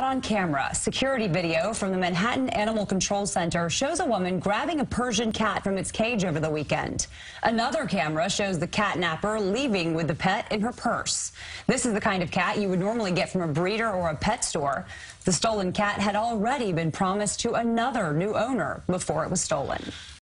On camera, security video from the Manhattan Animal Control Center shows a woman grabbing a Persian cat from its cage over the weekend. Another camera shows the cat napper leaving with the pet in her purse. This is the kind of cat you would normally get from a breeder or a pet store. The stolen cat had already been promised to another new owner before it was stolen.